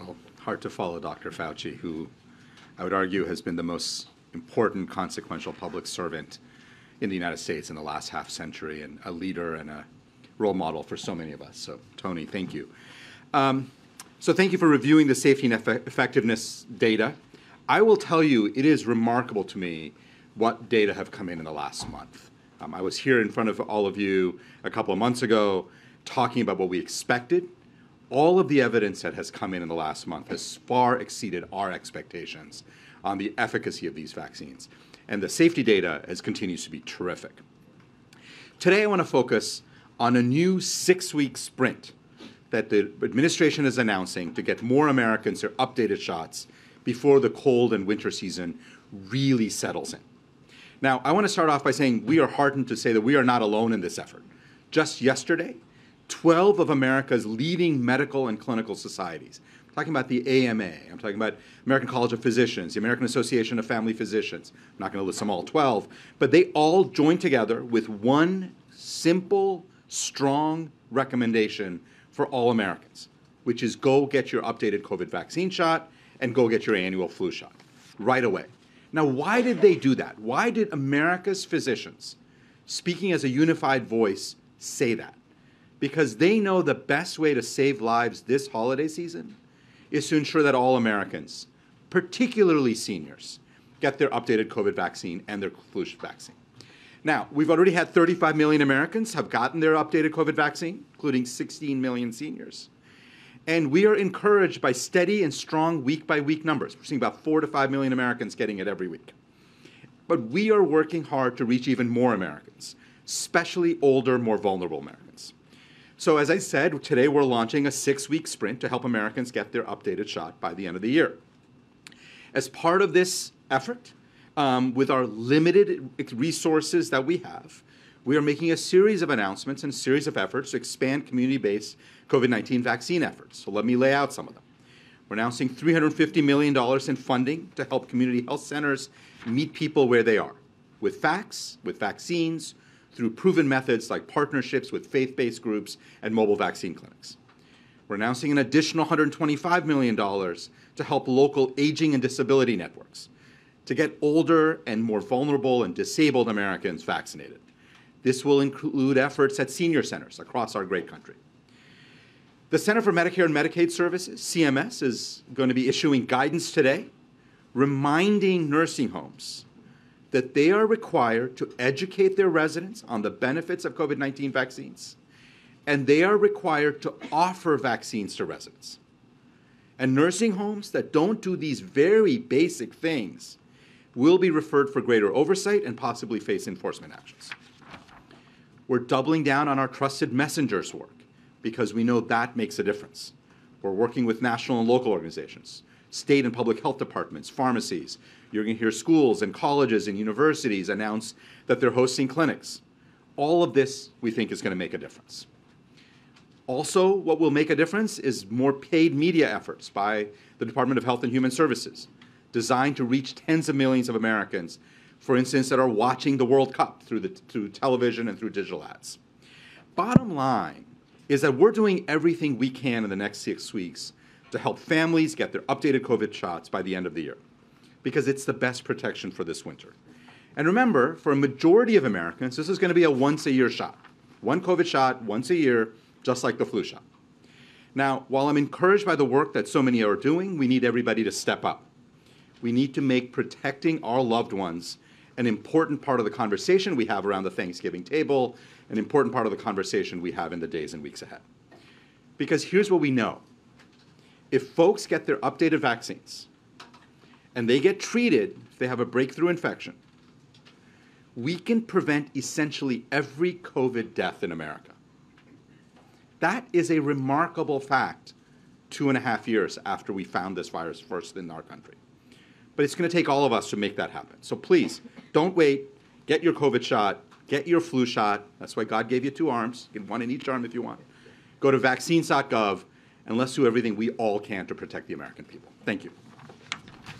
Well, hard to follow Dr. Fauci, who I would argue has been the most important, consequential public servant in the United States in the last half century and a leader and a role model for so many of us. So, Tony, thank you. Um, so, thank you for reviewing the safety and eff- effectiveness data. I will tell you, it is remarkable to me what data have come in in the last month. Um, I was here in front of all of you a couple of months ago talking about what we expected. All of the evidence that has come in in the last month has far exceeded our expectations on the efficacy of these vaccines. And the safety data has continues to be terrific. Today, I want to focus on a new six week sprint that the administration is announcing to get more Americans their updated shots before the cold and winter season really settles in. Now, I want to start off by saying we are heartened to say that we are not alone in this effort. Just yesterday, 12 of America's leading medical and clinical societies, I'm talking about the AMA, I'm talking about American College of Physicians, the American Association of Family Physicians, I'm not going to list them all 12, but they all joined together with one simple, strong recommendation for all Americans, which is go get your updated COVID vaccine shot and go get your annual flu shot right away. Now, why did they do that? Why did America's physicians, speaking as a unified voice, say that? Because they know the best way to save lives this holiday season is to ensure that all Americans, particularly seniors, get their updated COVID vaccine and their flu vaccine. Now, we've already had 35 million Americans have gotten their updated COVID vaccine, including 16 million seniors. And we are encouraged by steady and strong week by week numbers. We're seeing about 4 to 5 million Americans getting it every week. But we are working hard to reach even more Americans, especially older, more vulnerable Americans. So, as I said, today we're launching a six week sprint to help Americans get their updated shot by the end of the year. As part of this effort, um, with our limited resources that we have, we are making a series of announcements and series of efforts to expand community based COVID 19 vaccine efforts. So let me lay out some of them. We're announcing $350 million in funding to help community health centers meet people where they are with facts, with vaccines, through proven methods like partnerships with faith based groups and mobile vaccine clinics. We're announcing an additional $125 million to help local aging and disability networks to get older and more vulnerable and disabled Americans vaccinated. This will include efforts at senior centers across our great country. The Center for Medicare and Medicaid Services, CMS, is going to be issuing guidance today reminding nursing homes that they are required to educate their residents on the benefits of COVID 19 vaccines, and they are required to offer vaccines to residents. And nursing homes that don't do these very basic things will be referred for greater oversight and possibly face enforcement actions. We're doubling down on our trusted messengers work because we know that makes a difference. We're working with national and local organizations, state and public health departments, pharmacies. You're going to hear schools and colleges and universities announce that they're hosting clinics. All of this we think is going to make a difference. Also, what will make a difference is more paid media efforts by the Department of Health and Human Services, designed to reach tens of millions of Americans, for instance, that are watching the World Cup through, the, through television and through digital ads. Bottom line, is that we're doing everything we can in the next six weeks to help families get their updated COVID shots by the end of the year because it's the best protection for this winter. And remember, for a majority of Americans, this is going to be a once a year shot. One COVID shot once a year, just like the flu shot. Now, while I'm encouraged by the work that so many are doing, we need everybody to step up. We need to make protecting our loved ones an important part of the conversation we have around the Thanksgiving table an important part of the conversation we have in the days and weeks ahead. Because here's what we know if folks get their updated vaccines and they get treated if they have a breakthrough infection, we can prevent essentially every COVID death in America. That is a remarkable fact two and a half years after we found this virus first in our country. But it's going to take all of us to make that happen. So please, don't wait. Get your COVID shot. Get your flu shot. That's why God gave you two arms. Get one in each arm if you want. Go to vaccines.gov and let's do everything we all can to protect the American people. Thank you.